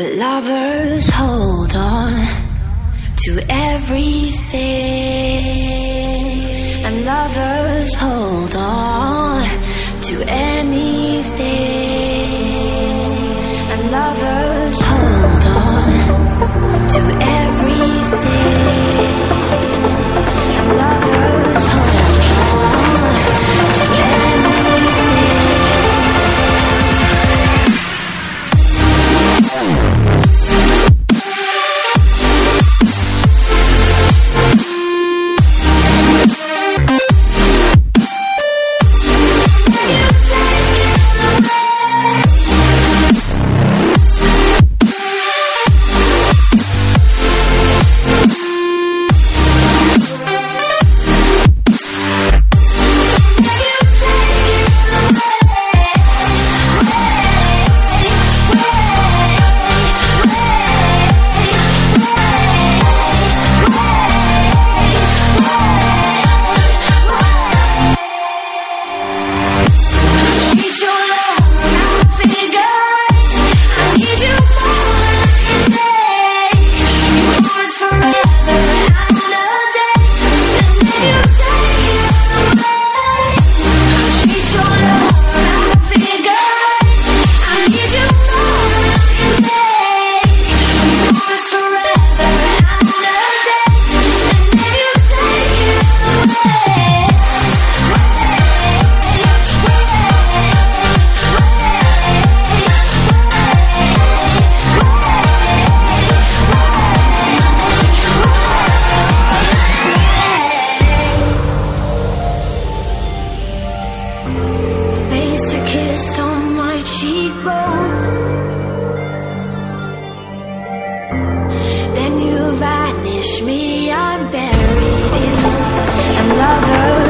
But lovers hold on to everything. And lovers hold on to anything. And lovers Finish me, I'm buried in another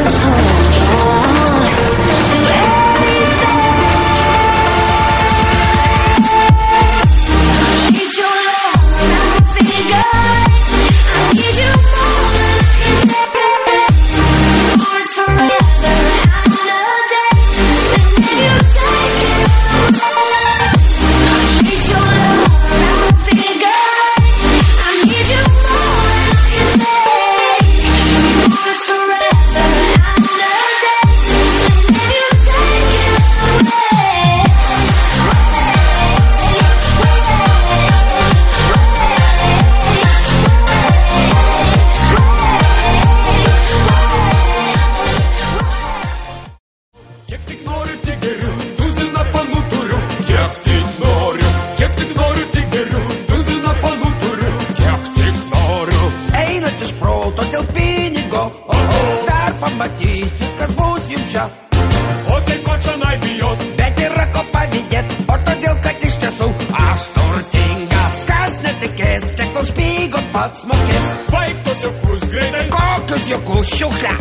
because you're jogou churra.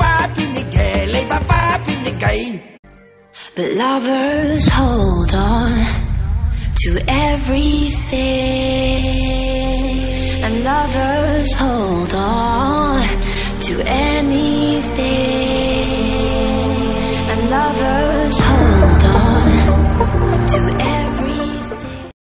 Vapiniguele, vapiniguei. But lovers hold on to everything. And lovers hold on to anything. And lovers hold on to everything.